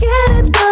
get it done.